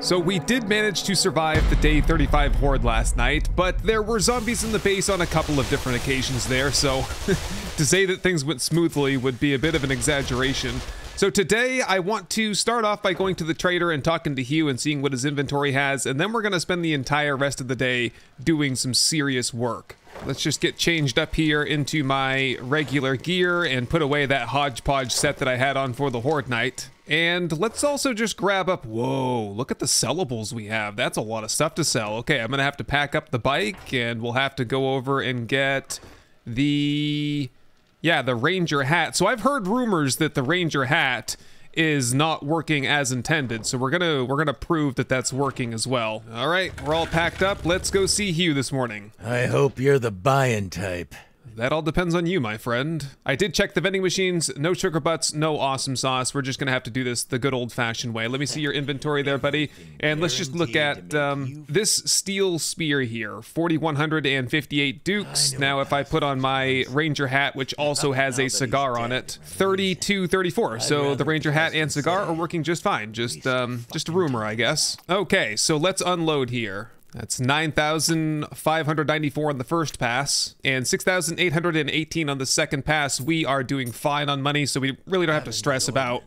So we did manage to survive the day 35 horde last night, but there were zombies in the base on a couple of different occasions there, so to say that things went smoothly would be a bit of an exaggeration. So today I want to start off by going to the trader and talking to Hugh and seeing what his inventory has, and then we're going to spend the entire rest of the day doing some serious work. Let's just get changed up here into my regular gear and put away that hodgepodge set that I had on for the Horde Night. And let's also just grab up, whoa, look at the sellables we have. That's a lot of stuff to sell. Okay, I'm gonna have to pack up the bike and we'll have to go over and get the, yeah, the Ranger hat. So I've heard rumors that the Ranger hat is not working as intended. So we're gonna we're gonna prove that that's working as well. All right, we're all packed up. Let's go see Hugh this morning. I hope you're the buying type. That all depends on you, my friend. I did check the vending machines. No sugar butts, no awesome sauce. We're just gonna have to do this the good old-fashioned way. Let me see your inventory there, buddy. And let's just look at um, this steel spear here. 4,158 dukes. Now, if I put on my ranger hat, which also has a cigar on it, 3234. So the ranger hat and cigar are working just fine. Just, um, just a rumor, I guess. Okay, so let's unload here. That's 9,594 on the first pass and 6,818 on the second pass. We are doing fine on money, so we really don't have to stress about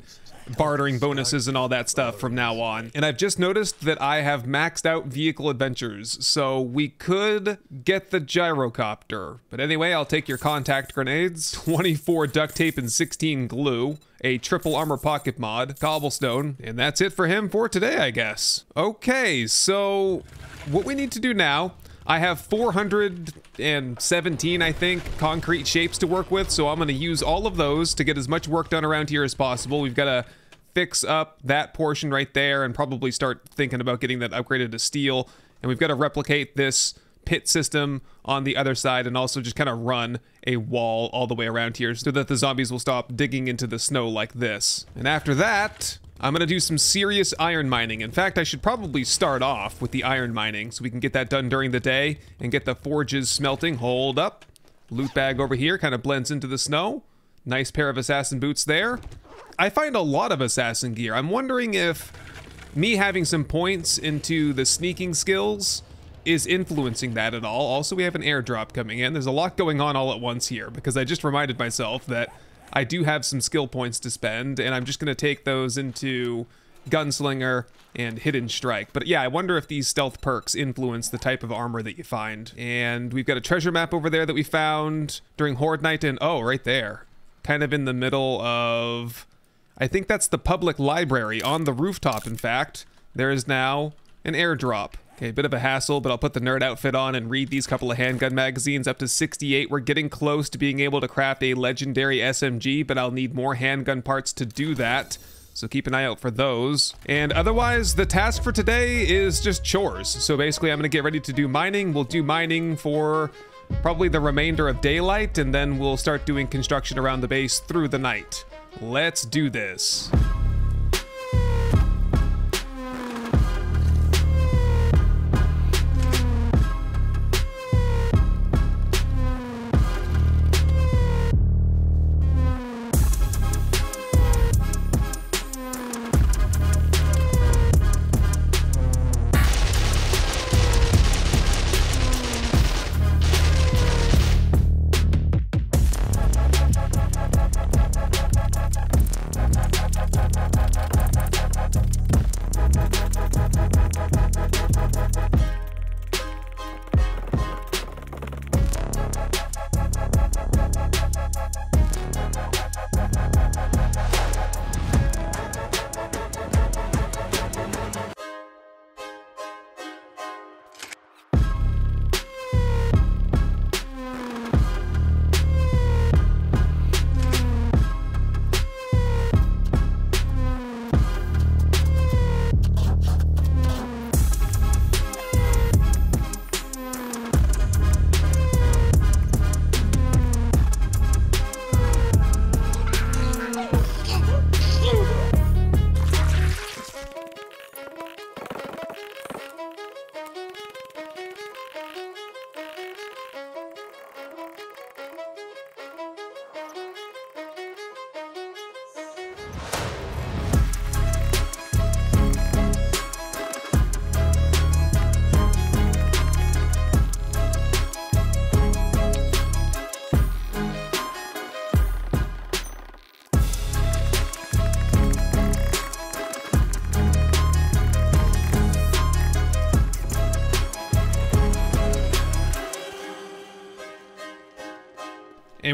bartering bonuses and all that stuff from now on. And I've just noticed that I have maxed out vehicle adventures, so we could get the gyrocopter. But anyway, I'll take your contact grenades, 24 duct tape and 16 glue, a triple armor pocket mod, cobblestone, and that's it for him for today, I guess. Okay, so what we need to do now I have 417, I think, concrete shapes to work with, so I'm going to use all of those to get as much work done around here as possible. We've got to fix up that portion right there and probably start thinking about getting that upgraded to steel. And we've got to replicate this pit system on the other side and also just kind of run a wall all the way around here so that the zombies will stop digging into the snow like this. And after that, I'm gonna do some serious iron mining. In fact, I should probably start off with the iron mining so we can get that done during the day and get the forges smelting. Hold up. Loot bag over here kind of blends into the snow. Nice pair of assassin boots there. I find a lot of assassin gear. I'm wondering if me having some points into the sneaking skills is influencing that at all. Also, we have an airdrop coming in. There's a lot going on all at once here because I just reminded myself that I do have some skill points to spend, and I'm just going to take those into Gunslinger and Hidden Strike. But yeah, I wonder if these stealth perks influence the type of armor that you find. And we've got a treasure map over there that we found during Horde Night, and oh, right there. Kind of in the middle of... I think that's the public library on the rooftop, in fact. There is now an airdrop. Okay, a bit of a hassle, but I'll put the nerd outfit on and read these couple of handgun magazines up to 68. We're getting close to being able to craft a legendary SMG, but I'll need more handgun parts to do that. So keep an eye out for those. And otherwise, the task for today is just chores. So basically, I'm going to get ready to do mining. We'll do mining for probably the remainder of daylight, and then we'll start doing construction around the base through the night. Let's do this.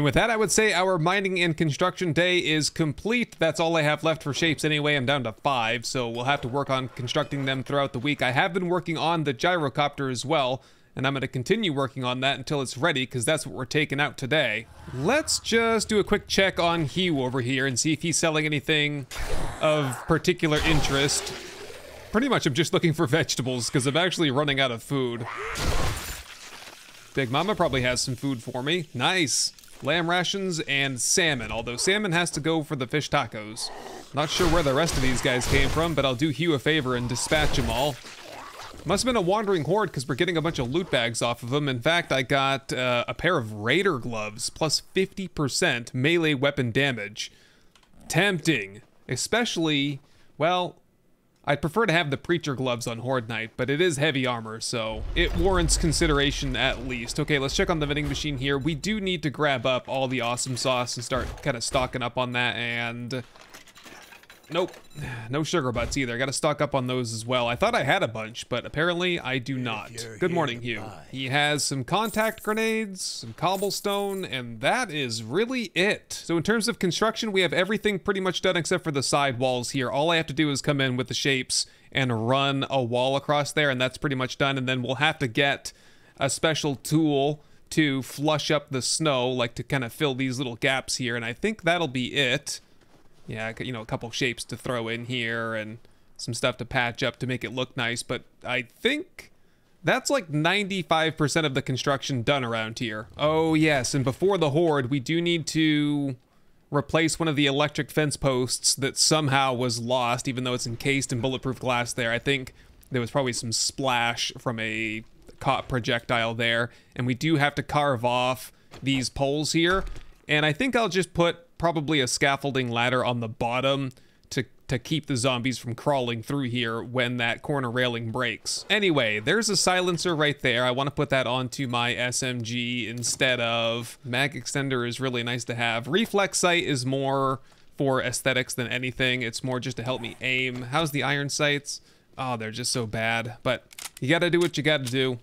And with that, I would say our mining and construction day is complete. That's all I have left for shapes anyway. I'm down to five, so we'll have to work on constructing them throughout the week. I have been working on the gyrocopter as well, and I'm going to continue working on that until it's ready, because that's what we're taking out today. Let's just do a quick check on Hugh over here and see if he's selling anything of particular interest. Pretty much I'm just looking for vegetables, because I'm actually running out of food. Big Mama probably has some food for me. Nice lamb rations, and salmon, although salmon has to go for the fish tacos. Not sure where the rest of these guys came from, but I'll do Hugh a favor and dispatch them all. Must have been a wandering horde because we're getting a bunch of loot bags off of them. In fact, I got uh, a pair of raider gloves plus 50% melee weapon damage. Tempting. Especially, well, I'd prefer to have the Preacher gloves on Horde Night, but it is heavy armor, so it warrants consideration at least. Okay, let's check on the vending machine here. We do need to grab up all the awesome sauce and start kind of stocking up on that, and Nope, no sugar butts either. I gotta stock up on those as well. I thought I had a bunch, but apparently I do not. Good morning, Hugh. He has some contact grenades, some cobblestone, and that is really it. So in terms of construction, we have everything pretty much done except for the side walls here. All I have to do is come in with the shapes and run a wall across there, and that's pretty much done. And then we'll have to get a special tool to flush up the snow, like to kind of fill these little gaps here, and I think that'll be it yeah, you know, a couple shapes to throw in here and some stuff to patch up to make it look nice. But I think that's like 95% of the construction done around here. Oh, yes. And before the Horde, we do need to replace one of the electric fence posts that somehow was lost, even though it's encased in bulletproof glass there. I think there was probably some splash from a caught projectile there. And we do have to carve off these poles here. And I think I'll just put probably a scaffolding ladder on the bottom to, to keep the zombies from crawling through here when that corner railing breaks. Anyway, there's a silencer right there. I want to put that onto my SMG instead of... Mag extender is really nice to have. Reflex sight is more for aesthetics than anything. It's more just to help me aim. How's the iron sights? Oh, they're just so bad. But you gotta do what you gotta do.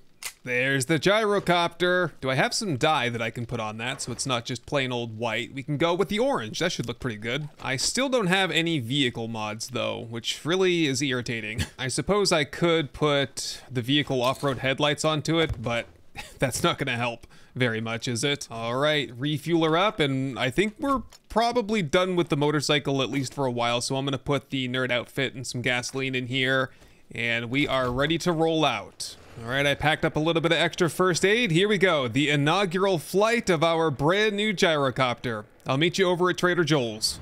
There's the gyrocopter. Do I have some dye that I can put on that so it's not just plain old white? We can go with the orange. That should look pretty good. I still don't have any vehicle mods though, which really is irritating. I suppose I could put the vehicle off-road headlights onto it, but that's not gonna help very much, is it? All right, refueler up, and I think we're probably done with the motorcycle at least for a while, so I'm gonna put the nerd outfit and some gasoline in here, and we are ready to roll out. All right, I packed up a little bit of extra first aid. Here we go, the inaugural flight of our brand new gyrocopter. I'll meet you over at Trader Joel's.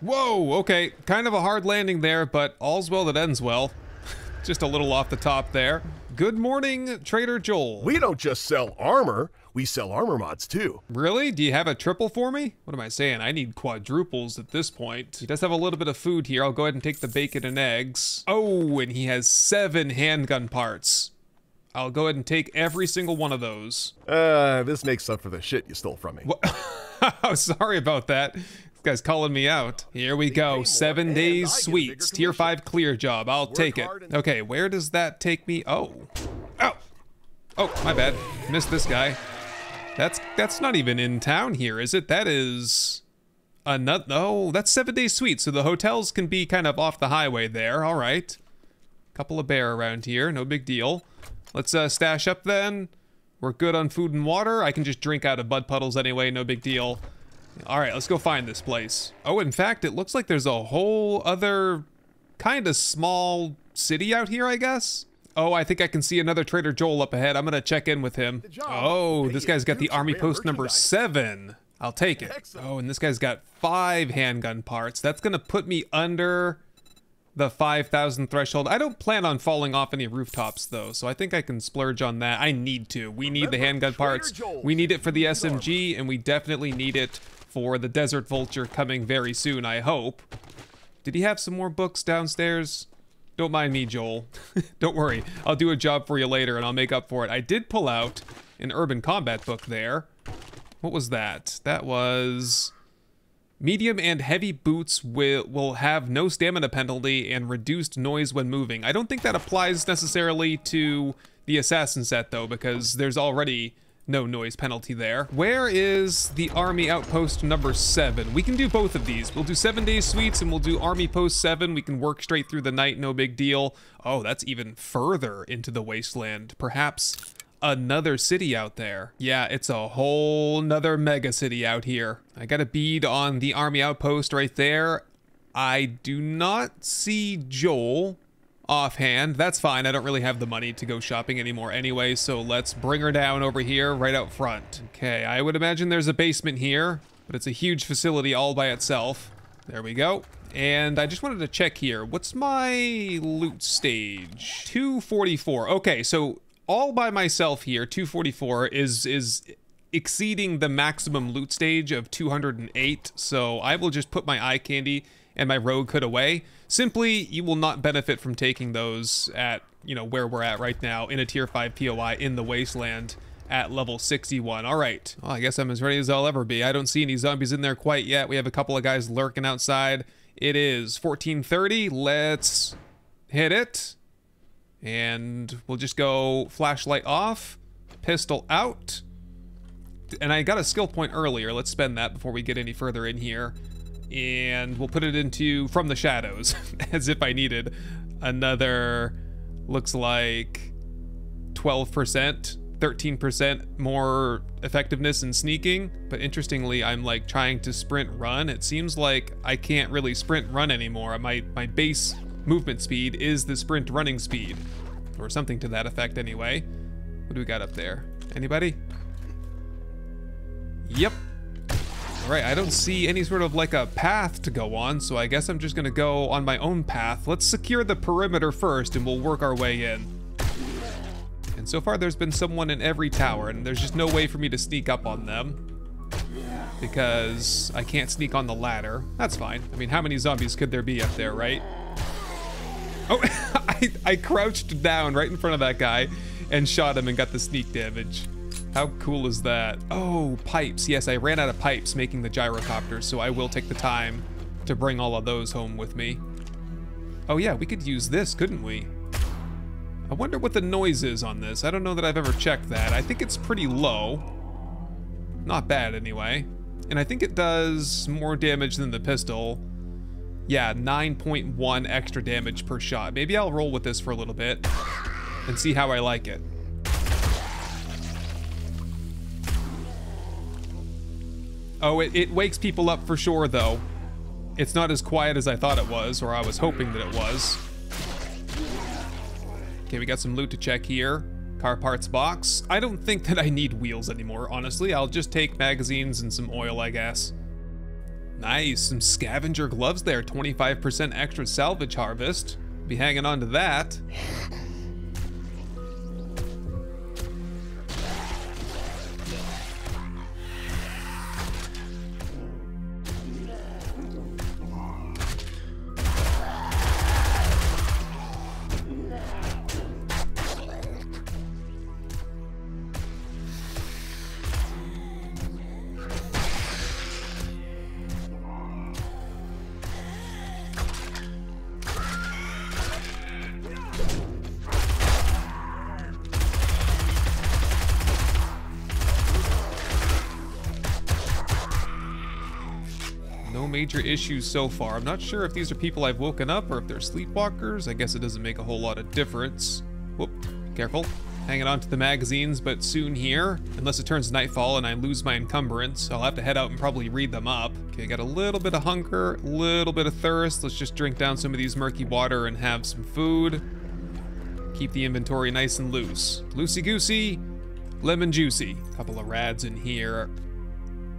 Whoa, okay, kind of a hard landing there, but all's well that ends well. Just a little off the top there. Good morning, Trader Joel. We don't just sell armor, we sell armor mods too. Really? Do you have a triple for me? What am I saying? I need quadruples at this point. He does have a little bit of food here. I'll go ahead and take the bacon and eggs. Oh, and he has seven handgun parts. I'll go ahead and take every single one of those. Uh, this makes up for the shit you stole from me. oh, sorry about that. This guy's calling me out. Here we go. Seven days suites. Tier 5 clear job. I'll take it. Okay, where does that take me? Oh. Oh. Oh, my bad. Missed this guy. That's that's not even in town here, is it? That is another. Oh, that's seven days suite. So the hotels can be kind of off the highway there. All right. Couple of bear around here. No big deal. Let's uh, stash up then. We're good on food and water. I can just drink out of bud puddles anyway. No big deal. All right, let's go find this place. Oh, in fact, it looks like there's a whole other kind of small city out here, I guess. Oh, I think I can see another Trader Joel up ahead. I'm gonna check in with him. Oh, this guy's got the army post number seven. I'll take it. Oh, and this guy's got five handgun parts. That's gonna put me under the 5,000 threshold. I don't plan on falling off any rooftops though, so I think I can splurge on that. I need to. We need the handgun parts. We need it for the SMG, and we definitely need it for the Desert Vulture coming very soon, I hope. Did he have some more books downstairs? Don't mind me, Joel. Don't worry. I'll do a job for you later and I'll make up for it. I did pull out an urban combat book there. What was that? That was... Medium and heavy boots will, will have no stamina penalty and reduced noise when moving. I don't think that applies necessarily to the assassin set though, because there's already no noise penalty there. Where is the army outpost number seven? We can do both of these. We'll do seven days suites and we'll do army post seven. We can work straight through the night, no big deal. Oh, that's even further into the wasteland. Perhaps another city out there. Yeah, it's a whole nother mega city out here. I got a bead on the army outpost right there. I do not see Joel offhand. That's fine. I don't really have the money to go shopping anymore anyway, so let's bring her down over here right out front. Okay, I would imagine there's a basement here, but it's a huge facility all by itself. There we go. And I just wanted to check here. What's my loot stage? 244. Okay, so all by myself here, 244 is is exceeding the maximum loot stage of 208. So I will just put my eye candy and my rogue hood away. Simply, you will not benefit from taking those at, you know, where we're at right now in a tier 5 POI in the wasteland at level 61. All right. Well, I guess I'm as ready as I'll ever be. I don't see any zombies in there quite yet. We have a couple of guys lurking outside. It is 1430. Let's hit it. And we'll just go flashlight off, pistol out. And I got a skill point earlier. Let's spend that before we get any further in here and we'll put it into From the Shadows, as if I needed another, looks like 12%, 13% more effectiveness in sneaking. But interestingly, I'm like trying to sprint run. It seems like I can't really sprint run anymore. My, my base movement speed is the sprint running speed, or something to that effect anyway. What do we got up there? Anybody? Yep, Right, I don't see any sort of like a path to go on, so I guess I'm just gonna go on my own path. Let's secure the perimeter first and we'll work our way in. And so far there's been someone in every tower and there's just no way for me to sneak up on them. Because I can't sneak on the ladder. That's fine. I mean, how many zombies could there be up there, right? Oh, I, I crouched down right in front of that guy and shot him and got the sneak damage. How cool is that? Oh, pipes. Yes, I ran out of pipes making the gyrocopters, so I will take the time to bring all of those home with me. Oh yeah, we could use this, couldn't we? I wonder what the noise is on this. I don't know that I've ever checked that. I think it's pretty low. Not bad, anyway. And I think it does more damage than the pistol. Yeah, 9.1 extra damage per shot. Maybe I'll roll with this for a little bit and see how I like it. Oh, it, it wakes people up for sure, though. It's not as quiet as I thought it was, or I was hoping that it was. Okay, we got some loot to check here. Car parts box. I don't think that I need wheels anymore, honestly. I'll just take magazines and some oil, I guess. Nice, some scavenger gloves there. 25% extra salvage harvest. Be hanging on to that. Issues so far. I'm not sure if these are people I've woken up or if they're sleepwalkers. I guess it doesn't make a whole lot of difference. Whoop, careful. Hanging on to the magazines, but soon here, unless it turns nightfall and I lose my encumbrance, I'll have to head out and probably read them up. Okay, got a little bit of hunger, a little bit of thirst. Let's just drink down some of these murky water and have some food. Keep the inventory nice and loose. Loosey-goosey, lemon juicy. Couple of rads in here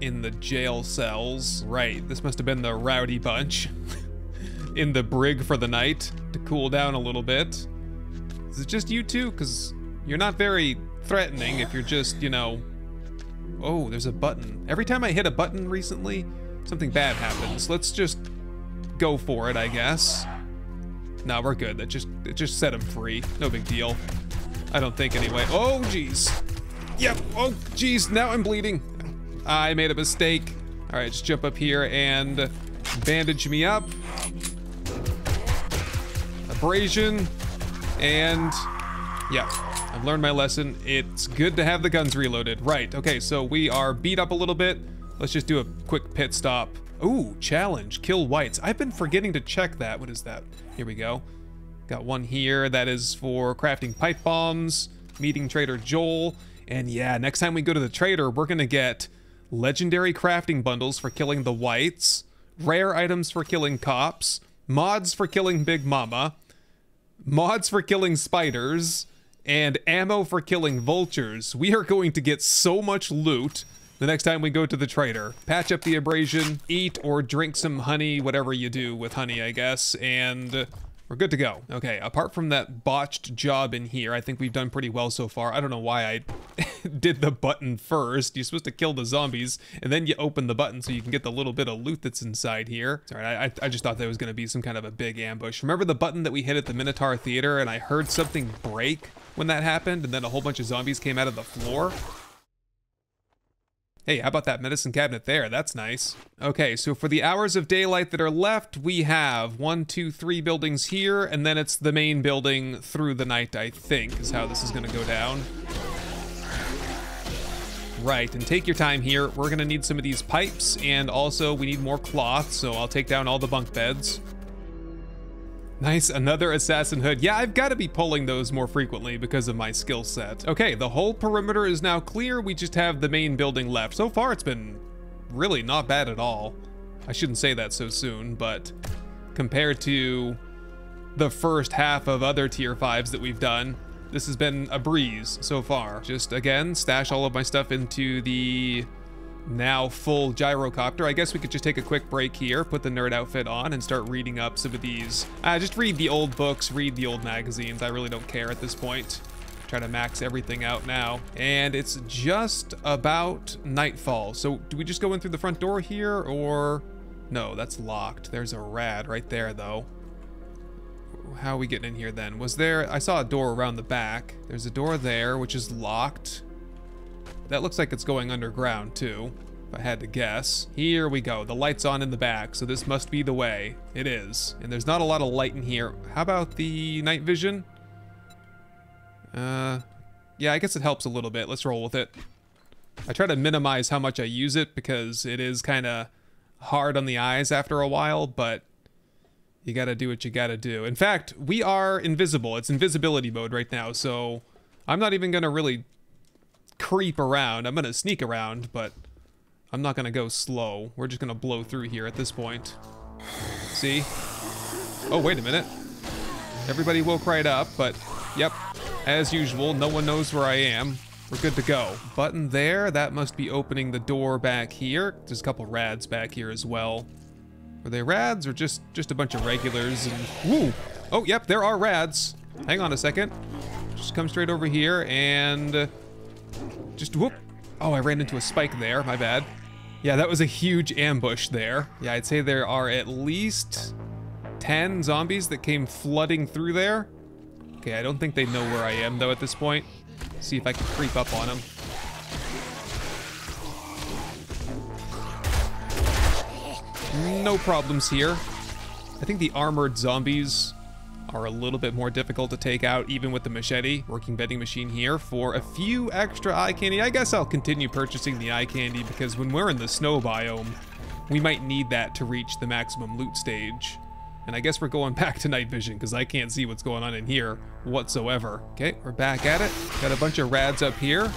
in the jail cells. Right, this must have been the rowdy bunch in the brig for the night to cool down a little bit. Is it just you two? Because you're not very threatening if you're just, you know... Oh, there's a button. Every time I hit a button recently, something bad happens. Let's just go for it, I guess. No, we're good. That just it just set him free. No big deal. I don't think anyway. Oh, jeez. Yep. Oh, jeez. Now I'm bleeding. I made a mistake. All right, just jump up here and bandage me up. Abrasion. And yeah, I've learned my lesson. It's good to have the guns reloaded. Right, okay, so we are beat up a little bit. Let's just do a quick pit stop. Ooh, challenge, kill whites. I've been forgetting to check that. What is that? Here we go. Got one here that is for crafting pipe bombs, meeting Trader Joel. And yeah, next time we go to the trader, we're gonna get legendary crafting bundles for killing the whites, rare items for killing cops, mods for killing Big Mama, mods for killing spiders, and ammo for killing vultures. We are going to get so much loot the next time we go to the trader. Patch up the abrasion, eat or drink some honey, whatever you do with honey, I guess, and we're good to go. Okay, apart from that botched job in here, I think we've done pretty well so far. I don't know why I did the button first. You're supposed to kill the zombies, and then you open the button so you can get the little bit of loot that's inside here. Sorry, I, I just thought that was going to be some kind of a big ambush. Remember the button that we hit at the Minotaur Theater, and I heard something break when that happened, and then a whole bunch of zombies came out of the floor? Hey, how about that medicine cabinet there? That's nice. Okay, so for the hours of daylight that are left, we have one, two, three buildings here, and then it's the main building through the night, I think, is how this is gonna go down. Right, and take your time here. We're gonna need some of these pipes, and also we need more cloth, so I'll take down all the bunk beds. Nice, another assassin hood. Yeah, I've got to be pulling those more frequently because of my skill set. Okay, the whole perimeter is now clear. We just have the main building left. So far, it's been really not bad at all. I shouldn't say that so soon, but compared to the first half of other tier 5s that we've done, this has been a breeze so far. Just, again, stash all of my stuff into the now full gyrocopter. I guess we could just take a quick break here, put the nerd outfit on, and start reading up some of these. Uh, just read the old books, read the old magazines. I really don't care at this point. Try to max everything out now. And it's just about nightfall. So do we just go in through the front door here, or... No, that's locked. There's a rad right there, though. How are we getting in here, then? Was there... I saw a door around the back. There's a door there, which is locked. That looks like it's going underground too, if I had to guess. Here we go, the light's on in the back, so this must be the way. It is. And there's not a lot of light in here. How about the night vision? Uh, yeah, I guess it helps a little bit. Let's roll with it. I try to minimize how much I use it because it is kind of hard on the eyes after a while, but you gotta do what you gotta do. In fact, we are invisible. It's invisibility mode right now, so I'm not even gonna really creep around. I'm gonna sneak around, but I'm not gonna go slow. We're just gonna blow through here at this point. See? Oh, wait a minute. Everybody woke right up, but yep, as usual, no one knows where I am. We're good to go. Button there, that must be opening the door back here. There's a couple rads back here as well. Were they rads or just, just a bunch of regulars? And! Oh, yep, there are rads. Hang on a second. Just come straight over here and uh, just whoop. Oh, I ran into a spike there. My bad. Yeah, that was a huge ambush there. Yeah, I'd say there are at least 10 zombies that came flooding through there. Okay, I don't think they know where I am, though, at this point. See if I can creep up on them. No problems here. I think the armored zombies are a little bit more difficult to take out even with the machete. Working vending machine here for a few extra eye candy. I guess I'll continue purchasing the eye candy because when we're in the snow biome, we might need that to reach the maximum loot stage. And I guess we're going back to night vision because I can't see what's going on in here whatsoever. Okay, we're back at it. Got a bunch of rads up here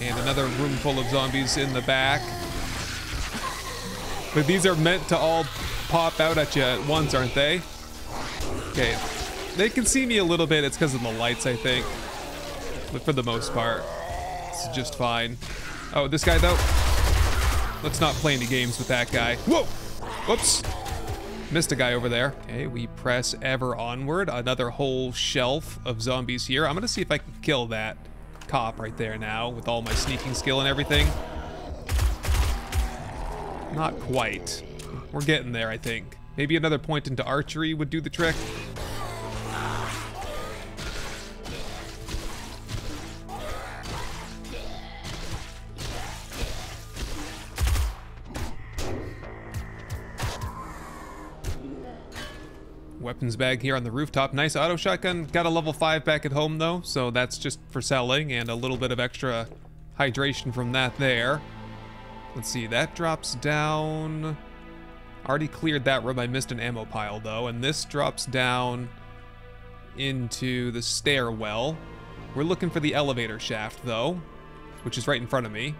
and another room full of zombies in the back. But these are meant to all pop out at you at once, aren't they? Okay, they can see me a little bit. It's because of the lights, I think. But for the most part, it's just fine. Oh, this guy, though. Let's not play any games with that guy. Whoa! Whoops. Missed a guy over there. Okay, we press ever onward. Another whole shelf of zombies here. I'm going to see if I can kill that cop right there now with all my sneaking skill and everything. Not quite. We're getting there, I think. Maybe another point into archery would do the trick. Weapons bag here on the rooftop. Nice auto shotgun. Got a level 5 back at home though, so that's just for selling and a little bit of extra hydration from that there. Let's see, that drops down... Already cleared that room. I missed an ammo pile though, and this drops down into the stairwell. We're looking for the elevator shaft though, which is right in front of me.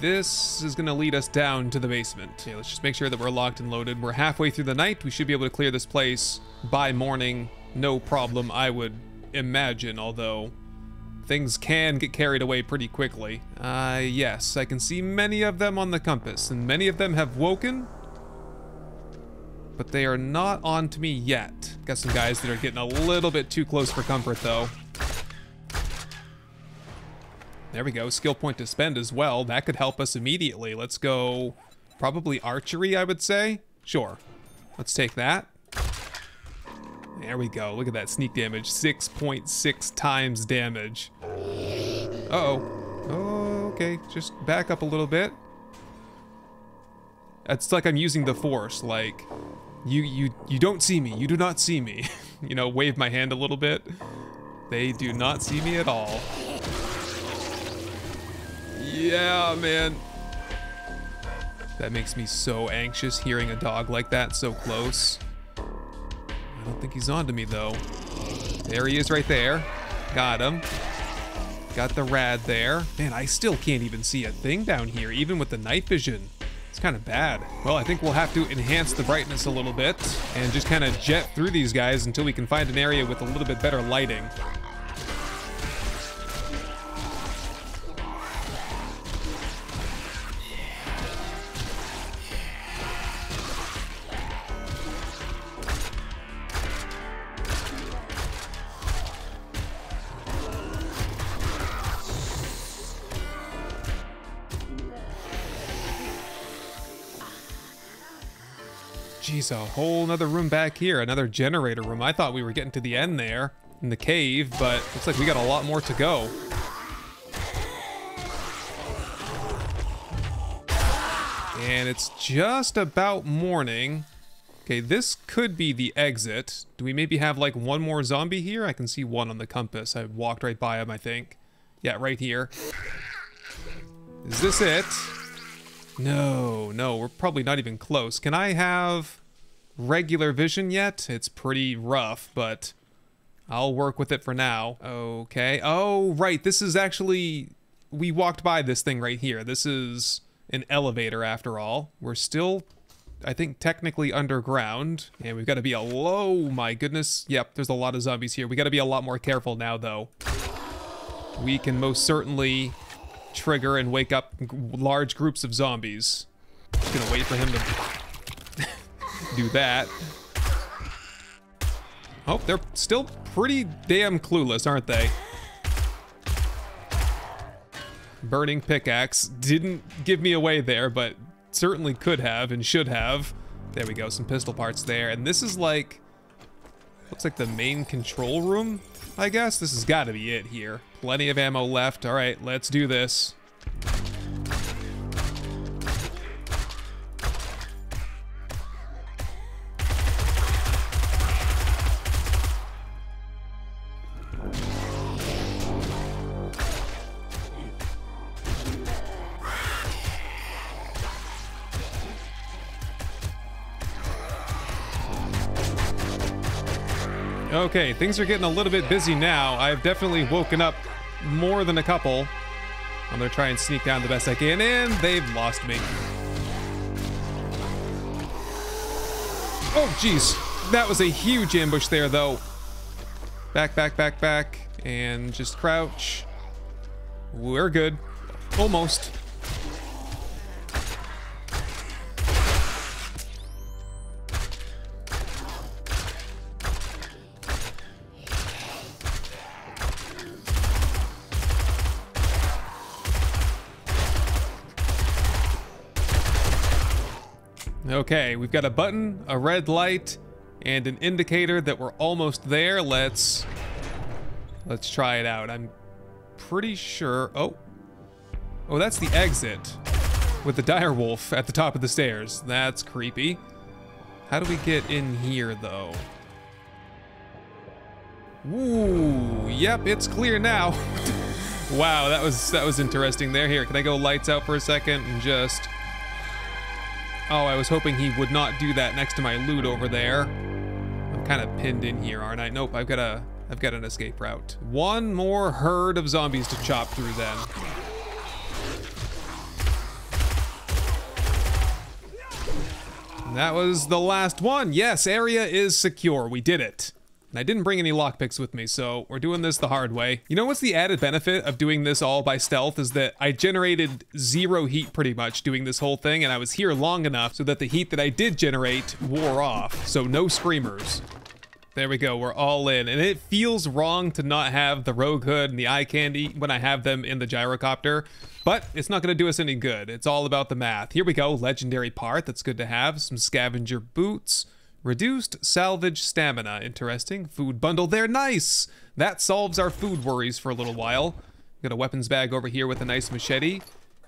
This is gonna lead us down to the basement. Okay, let's just make sure that we're locked and loaded. We're halfway through the night. We should be able to clear this place by morning. No problem, I would imagine, although things can get carried away pretty quickly. Uh, yes, I can see many of them on the compass, and many of them have woken, but they are not on to me yet. Got some guys that are getting a little bit too close for comfort, though. There we go, skill point to spend as well. That could help us immediately. Let's go, probably archery, I would say. Sure, let's take that. There we go, look at that sneak damage. 6.6 times damage. Uh-oh. Oh, okay, just back up a little bit. It's like I'm using the force, like, you, you, you don't see me, you do not see me. you know, wave my hand a little bit. They do not see me at all. Yeah, man. That makes me so anxious hearing a dog like that so close. I don't think he's on to me though. There he is right there. Got him. Got the rad there. Man, I still can't even see a thing down here, even with the night vision. It's kind of bad. Well, I think we'll have to enhance the brightness a little bit and just kind of jet through these guys until we can find an area with a little bit better lighting. A whole nother room back here, another generator room. I thought we were getting to the end there in the cave, but looks like we got a lot more to go. And it's just about morning. Okay, this could be the exit. Do we maybe have like one more zombie here? I can see one on the compass. I walked right by him, I think. Yeah, right here. Is this it? No, no, we're probably not even close. Can I have regular vision yet? It's pretty rough, but I'll work with it for now. Okay. Oh, right. This is actually... We walked by this thing right here. This is an elevator after all. We're still, I think, technically underground. And we've got to be a low... My goodness. Yep, there's a lot of zombies here. We got to be a lot more careful now, though. We can most certainly trigger and wake up large groups of zombies. Just gonna wait for him to do that. Oh, they're still pretty damn clueless, aren't they? Burning pickaxe didn't give me away there, but certainly could have and should have. There we go, some pistol parts there. And this is like, looks like the main control room, I guess. This has got to be it here. Plenty of ammo left. All right, let's do this. Okay, things are getting a little bit busy now. I've definitely woken up more than a couple. I'm gonna try and sneak down the best I can, and they've lost me. Oh, jeez. That was a huge ambush there, though. Back, back, back, back, and just crouch. We're good. Almost. Okay, we've got a button, a red light, and an indicator that we're almost there. Let's let's try it out. I'm pretty sure. Oh, oh, that's the exit with the dire wolf at the top of the stairs. That's creepy. How do we get in here though? Ooh, yep, it's clear now. wow, that was that was interesting there. Here, can I go lights out for a second and just... Oh, I was hoping he would not do that next to my loot over there. I'm kind of pinned in here, aren't I? Nope, I've got a I've got an escape route. One more herd of zombies to chop through then. That was the last one. Yes, area is secure. We did it. And I didn't bring any lockpicks with me, so we're doing this the hard way. You know what's the added benefit of doing this all by stealth is that I generated zero heat pretty much doing this whole thing, and I was here long enough so that the heat that I did generate wore off. So no screamers. There we go, we're all in. And it feels wrong to not have the rogue hood and the eye candy when I have them in the gyrocopter, but it's not gonna do us any good. It's all about the math. Here we go, legendary part, that's good to have. Some scavenger boots. Reduced salvage stamina, interesting. Food bundle there, nice! That solves our food worries for a little while. Got a weapons bag over here with a nice machete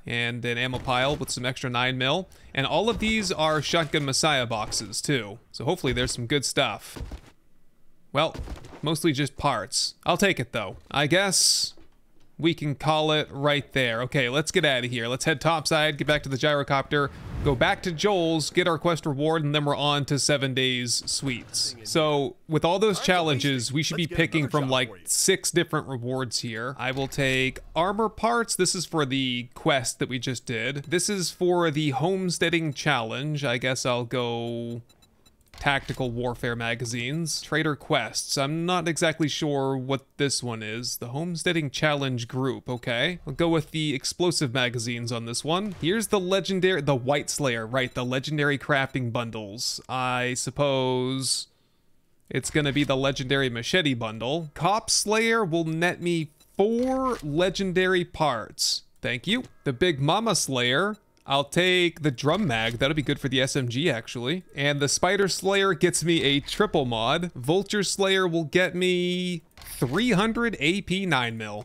and an ammo pile with some extra 9 mil. And all of these are Shotgun Messiah boxes too. So hopefully there's some good stuff. Well, mostly just parts. I'll take it though. I guess we can call it right there. Okay, let's get out of here. Let's head topside, get back to the gyrocopter, go back to Joel's, get our quest reward, and then we're on to seven days suites. So with all those challenges, we should be picking from like six different rewards here. I will take armor parts. This is for the quest that we just did. This is for the homesteading challenge. I guess I'll go tactical warfare magazines. Trader quests. I'm not exactly sure what this one is. The Homesteading Challenge group, okay. I'll go with the explosive magazines on this one. Here's the legendary, the White Slayer, right, the legendary crafting bundles. I suppose it's gonna be the legendary machete bundle. Cop Slayer will net me four legendary parts. Thank you. The Big Mama Slayer I'll take the drum mag. That'll be good for the SMG, actually. And the Spider Slayer gets me a triple mod. Vulture Slayer will get me 300 AP 9 mil.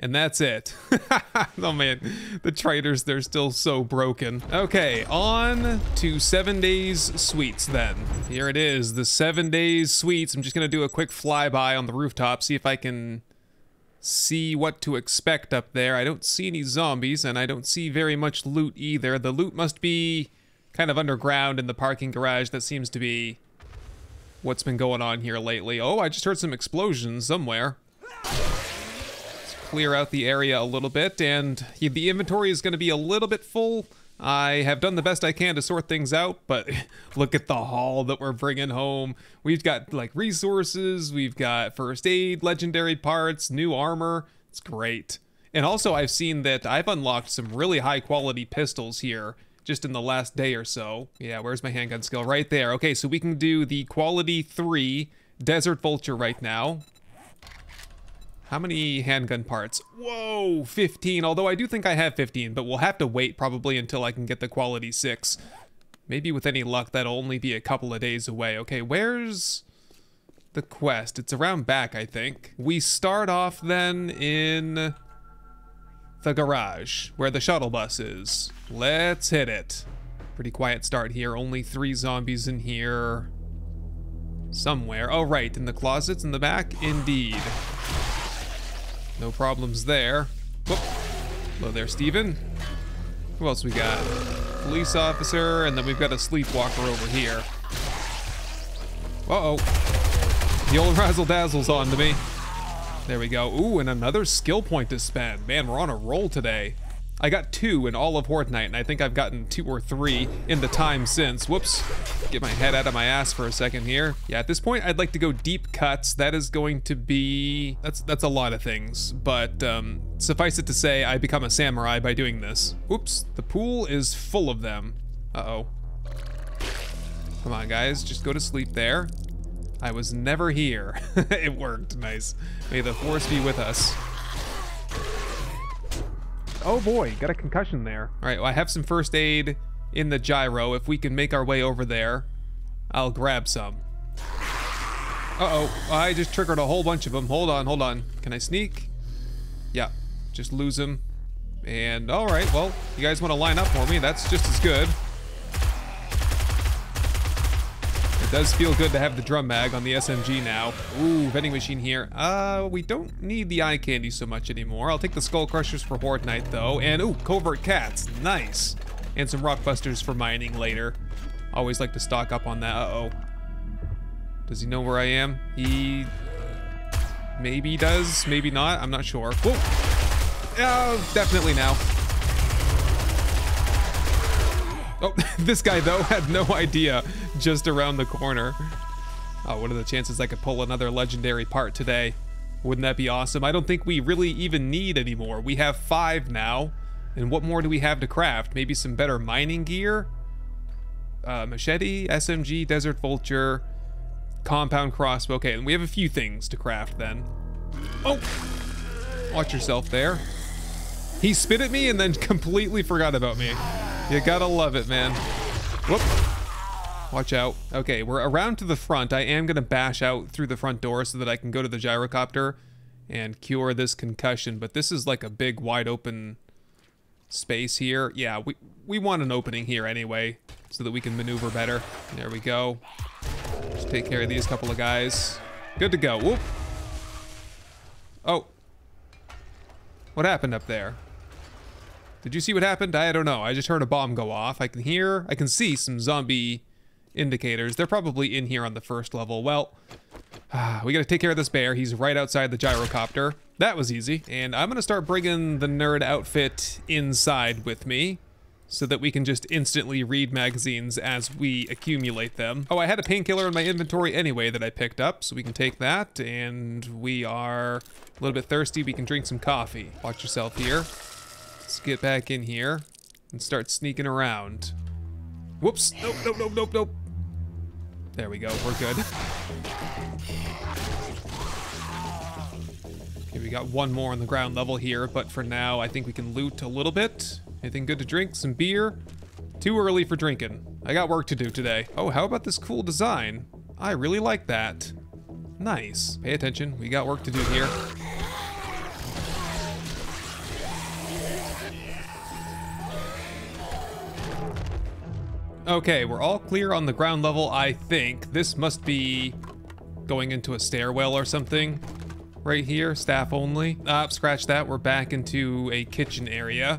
And that's it. oh man, the traders, they're still so broken. Okay, on to seven days suites then. Here it is, the seven days suites. I'm just gonna do a quick flyby on the rooftop, see if I can see what to expect up there. I don't see any zombies, and I don't see very much loot either. The loot must be kind of underground in the parking garage. That seems to be what's been going on here lately. Oh, I just heard some explosions somewhere. Let's clear out the area a little bit, and the inventory is going to be a little bit full. I have done the best I can to sort things out, but look at the haul that we're bringing home. We've got like resources, we've got first aid, legendary parts, new armor. It's great. And also I've seen that I've unlocked some really high quality pistols here just in the last day or so. Yeah, where's my handgun skill? Right there. Okay, so we can do the quality 3 Desert Vulture right now. How many handgun parts? Whoa, 15. Although I do think I have 15, but we'll have to wait probably until I can get the quality 6. Maybe with any luck, that'll only be a couple of days away. Okay, where's the quest? It's around back, I think. We start off then in the garage, where the shuttle bus is. Let's hit it. Pretty quiet start here. Only three zombies in here. Somewhere. Oh, right, in the closets in the back? Indeed. No problems there. Whoop. Hello there, Steven. Who else we got? Police officer, and then we've got a sleepwalker over here. Uh-oh. The old razzle-dazzle's on to me. There we go. Ooh, and another skill point to spend. Man, we're on a roll today. I got two in all of Night, and I think I've gotten two or three in the time since. Whoops. Get my head out of my ass for a second here. Yeah, at this point, I'd like to go deep cuts. That is going to be... That's that's a lot of things, but um, suffice it to say, I become a samurai by doing this. Oops, the pool is full of them. Uh-oh. Come on, guys, just go to sleep there. I was never here. it worked, nice. May the force be with us. Oh boy, got a concussion there. All right, well, I have some first aid in the gyro. If we can make our way over there, I'll grab some. Uh-oh, I just triggered a whole bunch of them. Hold on, hold on. Can I sneak? Yeah, just lose them. And all right, well, you guys want to line up for me? That's just as good. Does feel good to have the drum mag on the SMG now. Ooh, vending machine here. Uh, we don't need the eye candy so much anymore. I'll take the skull crushers for Horde Night though. And ooh, covert cats. Nice. And some rock busters for mining later. Always like to stock up on that. Uh-oh. Does he know where I am? He maybe does, maybe not. I'm not sure. Whoa. Oh, definitely now. Oh, this guy though had no idea just around the corner. Oh, what are the chances I could pull another legendary part today? Wouldn't that be awesome? I don't think we really even need any more. We have five now. And what more do we have to craft? Maybe some better mining gear? Uh, machete, SMG, Desert Vulture, compound crossbow. Okay, and we have a few things to craft then. Oh! Watch yourself there. He spit at me and then completely forgot about me. You gotta love it, man. Whoop. Watch out. Okay, we're around to the front. I am gonna bash out through the front door so that I can go to the gyrocopter and cure this concussion, but this is like a big wide open space here. Yeah, we, we want an opening here anyway so that we can maneuver better. There we go. Just take care of these couple of guys. Good to go. Whoop. Oh. What happened up there? Did you see what happened? I don't know. I just heard a bomb go off. I can hear, I can see some zombie indicators. They're probably in here on the first level. Well, we gotta take care of this bear. He's right outside the gyrocopter. That was easy. And I'm gonna start bringing the nerd outfit inside with me so that we can just instantly read magazines as we accumulate them. Oh, I had a painkiller in my inventory anyway that I picked up, so we can take that, and we are a little bit thirsty. We can drink some coffee. Watch yourself here. Get back in here and start sneaking around. Whoops. Nope, nope, nope, nope, nope. There we go. We're good. Okay, we got one more on the ground level here, but for now, I think we can loot a little bit. Anything good to drink? Some beer? Too early for drinking. I got work to do today. Oh, how about this cool design? I really like that. Nice. Pay attention. We got work to do here. Okay, we're all clear on the ground level, I think. This must be going into a stairwell or something. Right here, staff only. Ah, scratch that, we're back into a kitchen area.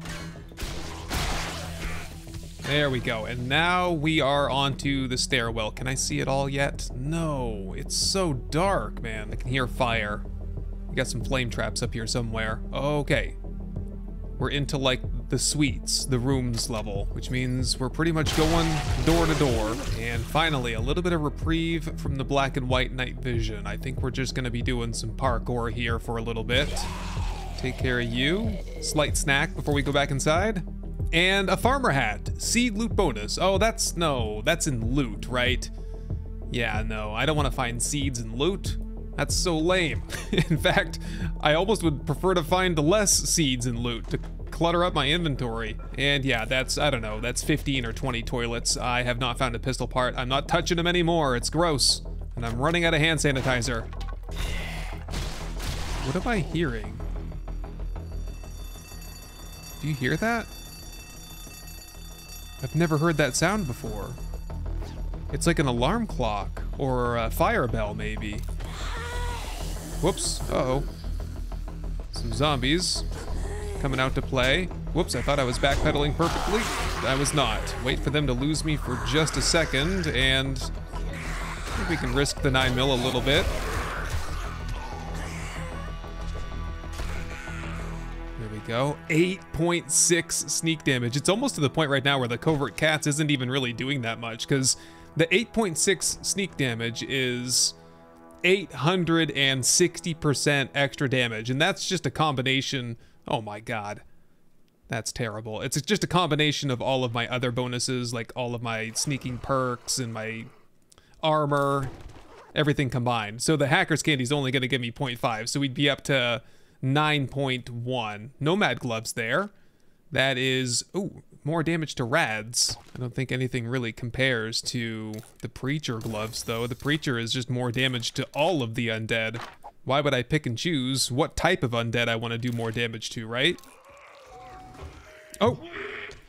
There we go, and now we are onto the stairwell. Can I see it all yet? No, it's so dark, man. I can hear fire. We got some flame traps up here somewhere. Okay. We're into like the suites, the rooms level, which means we're pretty much going door to door. And finally, a little bit of reprieve from the black and white night vision. I think we're just gonna be doing some parkour here for a little bit. Take care of you. Slight snack before we go back inside. And a farmer hat, seed loot bonus. Oh, that's, no, that's in loot, right? Yeah, no, I don't wanna find seeds in loot. That's so lame. in fact, I almost would prefer to find less seeds in loot to clutter up my inventory. And yeah, that's, I don't know, that's 15 or 20 toilets. I have not found a pistol part. I'm not touching them anymore. It's gross. And I'm running out of hand sanitizer. What am I hearing? Do you hear that? I've never heard that sound before. It's like an alarm clock or a fire bell, maybe. Whoops. Uh oh Some zombies coming out to play. Whoops, I thought I was backpedaling perfectly. I was not. Wait for them to lose me for just a second, and we can risk the 9 mil a little bit. There we go. 8.6 sneak damage. It's almost to the point right now where the Covert Cats isn't even really doing that much, because the 8.6 sneak damage is 860% extra damage, and that's just a combination Oh my god. That's terrible. It's just a combination of all of my other bonuses, like all of my sneaking perks and my armor, everything combined. So the hacker's candy is only going to give me 0.5, so we'd be up to 9.1. Nomad gloves there. That is, oh, more damage to rads. I don't think anything really compares to the Preacher gloves, though. The Preacher is just more damage to all of the undead. Why would I pick and choose what type of undead I want to do more damage to, right? Oh,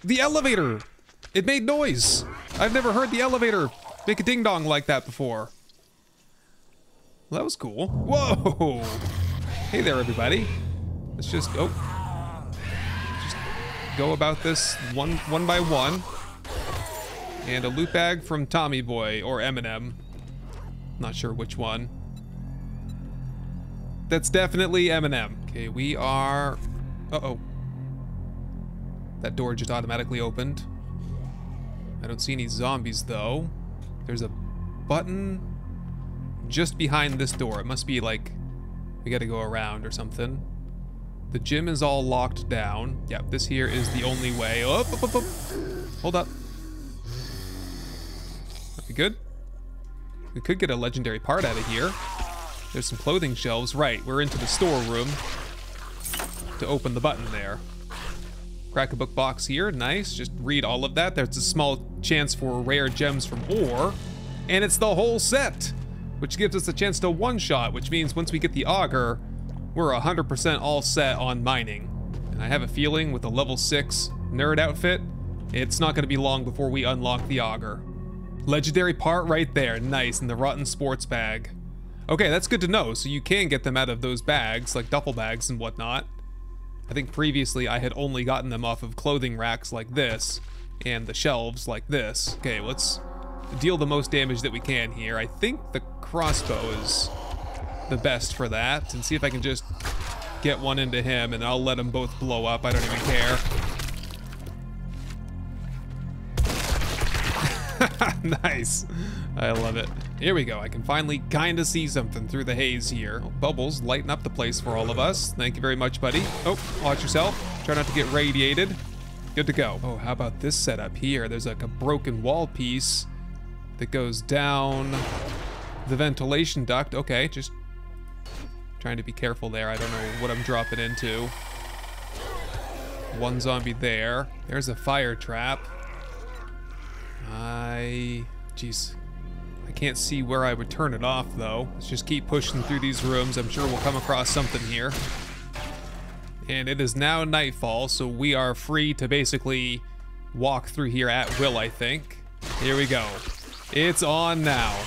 the elevator. It made noise. I've never heard the elevator make a ding dong like that before. Well, that was cool. Whoa! Hey there, everybody. Let's just oh, go about this one one by one. And a loot bag from Tommy Boy or Eminem. Not sure which one. That's definitely Eminem. Okay, we are. Uh oh. That door just automatically opened. I don't see any zombies though. There's a button just behind this door. It must be like we gotta go around or something. The gym is all locked down. Yep, this here is the only way. Oh, up. Hold up. Are we good? We could get a legendary part out of here. There's some clothing shelves. Right, we're into the storeroom to open the button there. Crack a book box here. Nice. Just read all of that. There's a small chance for rare gems from ore. And it's the whole set, which gives us a chance to one-shot, which means once we get the auger, we're 100% all set on mining. And I have a feeling with a level 6 nerd outfit, it's not going to be long before we unlock the auger. Legendary part right there. Nice, in the rotten sports bag. Okay, that's good to know. So you can get them out of those bags, like duffel bags and whatnot. I think previously I had only gotten them off of clothing racks like this and the shelves like this. Okay, let's deal the most damage that we can here. I think the crossbow is the best for that and see if I can just get one into him and I'll let them both blow up. I don't even care. nice. I love it. Here we go. I can finally kind of see something through the haze here. Bubbles lighten up the place for all of us. Thank you very much, buddy. Oh, watch yourself. Try not to get radiated. Good to go. Oh, how about this setup here? There's like a broken wall piece that goes down the ventilation duct. Okay, just trying to be careful there. I don't know what I'm dropping into. One zombie there. There's a fire trap. I... Jeez. I can't see where I would turn it off, though. Let's just keep pushing through these rooms. I'm sure we'll come across something here. And it is now nightfall, so we are free to basically walk through here at will, I think. Here we go. It's on now.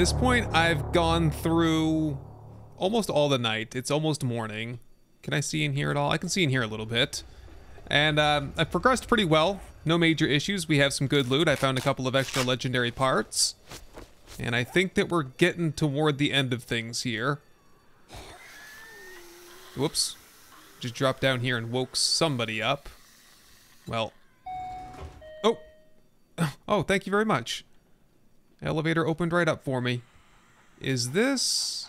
This point, I've gone through almost all the night. It's almost morning. Can I see in here at all? I can see in here a little bit. And um, I've progressed pretty well. No major issues. We have some good loot. I found a couple of extra legendary parts. And I think that we're getting toward the end of things here. Whoops. Just dropped down here and woke somebody up. Well. Oh. Oh, thank you very much. Elevator opened right up for me. Is this...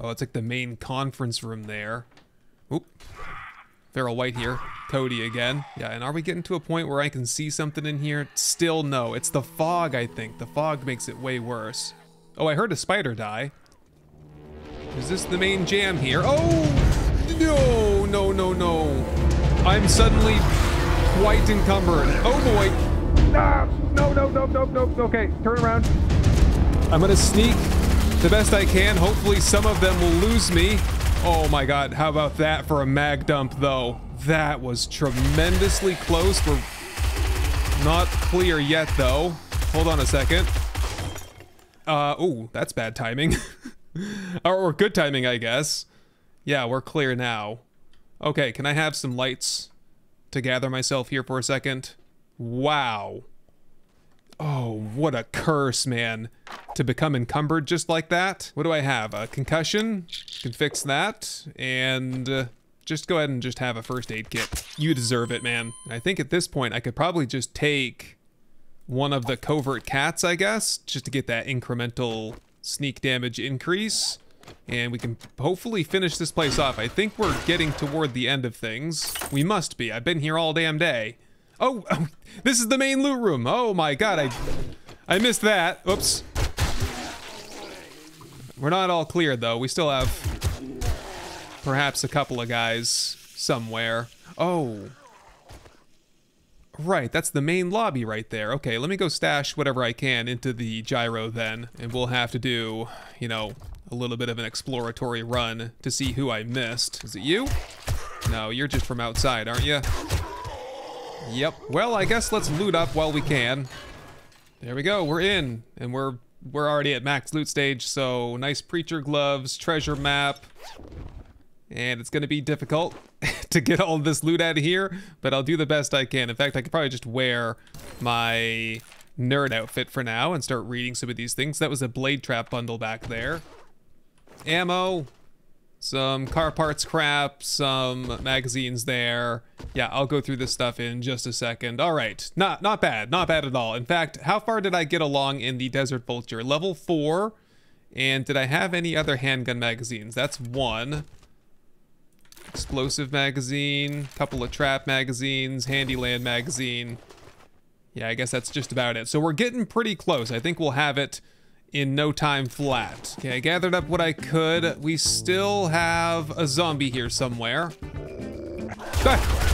Oh, it's like the main conference room there. Oop. Feral Wight here. Cody again. Yeah, and are we getting to a point where I can see something in here? Still no. It's the fog, I think. The fog makes it way worse. Oh, I heard a spider die. Is this the main jam here? Oh! No, no, no, no. I'm suddenly quite encumbered. Oh boy. Ah! no, no, no, no, no. Okay, turn around. I'm gonna sneak the best I can. Hopefully some of them will lose me. Oh my god, how about that for a mag dump though? That was tremendously close. We're not clear yet, though. Hold on a second. Uh, oh, that's bad timing. or, or good timing, I guess. Yeah, we're clear now. Okay, can I have some lights to gather myself here for a second? Wow. Oh, what a curse, man. To become encumbered just like that. What do I have? A concussion? Can fix that. And uh, just go ahead and just have a first aid kit. You deserve it, man. I think at this point I could probably just take one of the covert cats, I guess, just to get that incremental sneak damage increase. And we can hopefully finish this place off. I think we're getting toward the end of things. We must be. I've been here all damn day. Oh, oh this is the main loot room. Oh my god, I I missed that. Oops. We're not all cleared though. We still have perhaps a couple of guys somewhere. Oh. Right, that's the main lobby right there. Okay, let me go stash whatever I can into the gyro then. And we'll have to do, you know, a little bit of an exploratory run to see who I missed. Is it you? No, you're just from outside, aren't you? Yep. Well, I guess let's loot up while we can. There we go. We're in, and we're we're already at max loot stage. So nice preacher gloves, treasure map, and it's gonna be difficult to get all this loot out of here, but I'll do the best I can. In fact, I could probably just wear my nerd outfit for now and start reading some of these things. That was a blade trap bundle back there. Ammo, some car parts crap, some magazines there. Yeah, I'll go through this stuff in just a second. All right, not not bad, not bad at all. In fact, how far did I get along in the Desert Vulture? Level four. And did I have any other handgun magazines? That's one. Explosive magazine, couple of trap magazines, Handyland magazine. Yeah, I guess that's just about it. So we're getting pretty close. I think we'll have it in no time flat. Okay, I gathered up what I could. We still have a zombie here somewhere. Ah!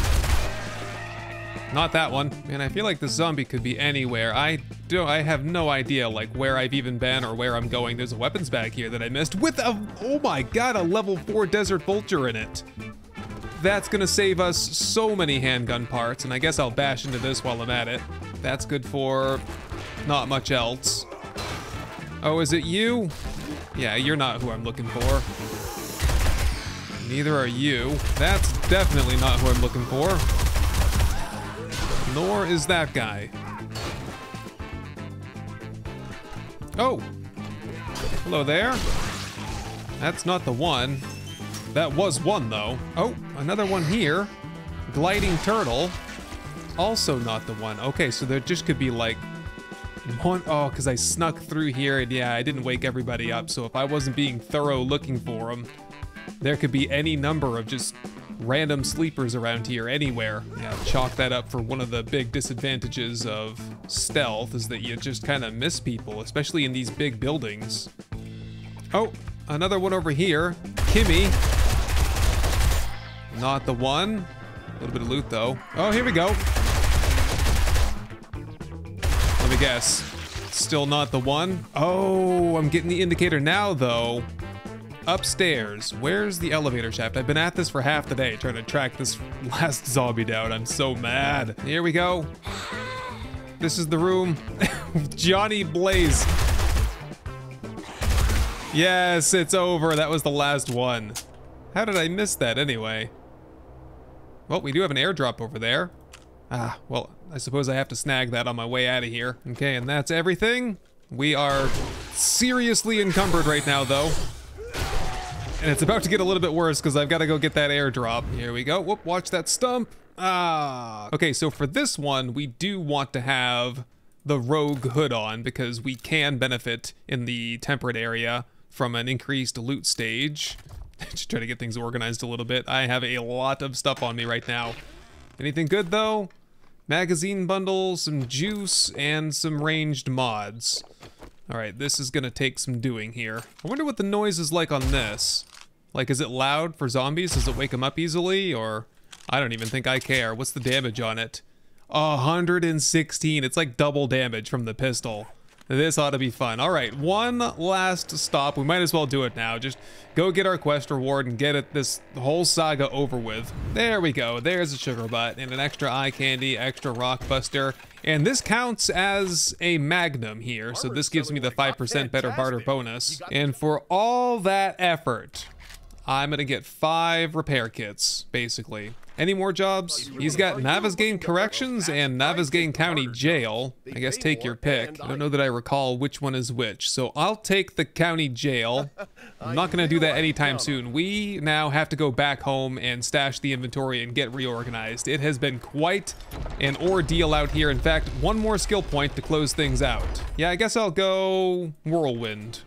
Not that one. Man, I feel like the zombie could be anywhere. I do I have no idea like where I've even been or where I'm going. There's a weapons bag here that I missed with a oh my god, a level 4 desert vulture in it. That's gonna save us so many handgun parts, and I guess I'll bash into this while I'm at it. That's good for not much else. Oh, is it you? Yeah, you're not who I'm looking for. Neither are you. That's definitely not who I'm looking for. Nor is that guy. Oh! Hello there. That's not the one. That was one, though. Oh, another one here. Gliding turtle. Also not the one. Okay, so there just could be like one, oh, because I snuck through here and yeah, I didn't wake everybody up. So if I wasn't being thorough looking for them, there could be any number of just random sleepers around here anywhere. Yeah, chalk that up for one of the big disadvantages of stealth is that you just kind of miss people, especially in these big buildings. Oh, another one over here. Kimmy. Not the one. A little bit of loot though. Oh, here we go. Guess. Still not the one. Oh, I'm getting the indicator now though upstairs. Where's the elevator shaft? I've been at this for half the day trying to track this last zombie down. I'm so mad. Here we go. This is the room. Johnny Blaze. Yes, it's over. That was the last one. How did I miss that anyway? Well, we do have an airdrop over there. Ah, well, I suppose I have to snag that on my way out of here. Okay, and that's everything. We are seriously encumbered right now, though. And it's about to get a little bit worse because I've got to go get that airdrop. Here we go. Whoop, watch that stump. Ah. Okay, so for this one, we do want to have the rogue hood on because we can benefit in the temperate area from an increased loot stage. Just try to get things organized a little bit. I have a lot of stuff on me right now. Anything good though? Magazine bundle, some juice, and some ranged mods. All right, this is gonna take some doing here. I wonder what the noise is like on this. Like, is it loud for zombies? Does it wake them up easily? Or, I don't even think I care. What's the damage on it? 116. It's like double damage from the pistol. This ought to be fun. All right, one last stop. We might as well do it now. Just go get our quest reward and get it this whole saga over with. There we go. There's a sugar butt and an extra eye candy, extra rock buster. And this counts as a magnum here, so this gives me the 5% better barter bonus. And for all that effort, I'm gonna get five repair kits, basically. Any more jobs? He's got Navezgane Corrections and Navezgane County Jail. I guess take your pick. I don't know that I recall which one is which, so I'll take the county jail. I'm not gonna do that anytime soon. We now have to go back home and stash the inventory and get reorganized. It has been quite an ordeal out here. In fact, one more skill point to close things out. Yeah, I guess I'll go Whirlwind.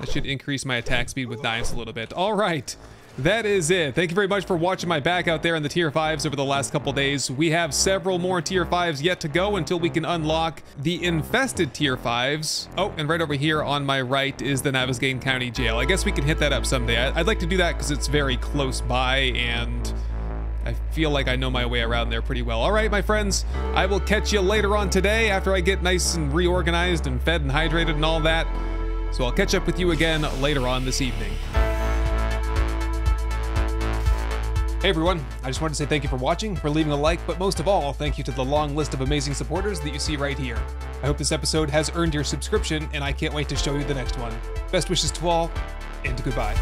That should increase my attack speed with knives a little bit. All right. That is it. Thank you very much for watching my back out there in the tier 5s over the last couple days. We have several more tier 5s yet to go until we can unlock the infested tier 5s. Oh, and right over here on my right is the Navezgane County Jail. I guess we can hit that up someday. I'd like to do that because it's very close by and I feel like I know my way around there pretty well. All right, my friends, I will catch you later on today after I get nice and reorganized and fed and hydrated and all that. So I'll catch up with you again later on this evening. Hey everyone, I just wanted to say thank you for watching, for leaving a like, but most of all, thank you to the long list of amazing supporters that you see right here. I hope this episode has earned your subscription, and I can't wait to show you the next one. Best wishes to all, and goodbye.